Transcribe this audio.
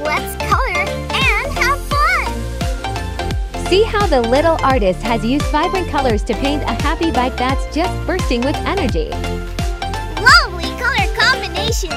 Let's color and have fun! See how the little artist has used vibrant colors to paint a happy bike that's just bursting with energy. Lovely color combination!